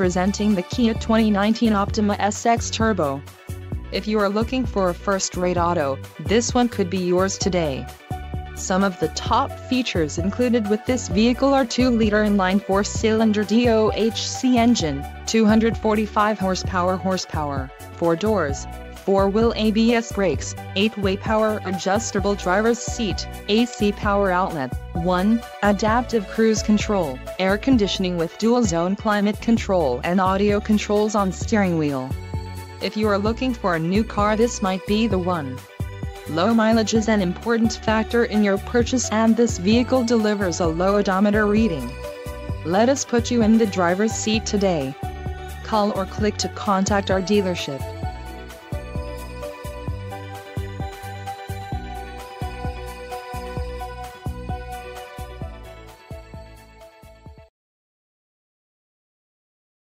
presenting the Kia 2019 Optima SX Turbo. If you are looking for a first-rate auto, this one could be yours today. Some of the top features included with this vehicle are 2-liter inline 4-cylinder DOHC engine, 245 horsepower horsepower, 4 doors, 4-wheel ABS brakes, 8-way power adjustable driver's seat, AC power outlet, 1, adaptive cruise control, air conditioning with dual zone climate control and audio controls on steering wheel. If you are looking for a new car this might be the one. Low mileage is an important factor in your purchase and this vehicle delivers a low odometer reading. Let us put you in the driver's seat today. Call or click to contact our dealership.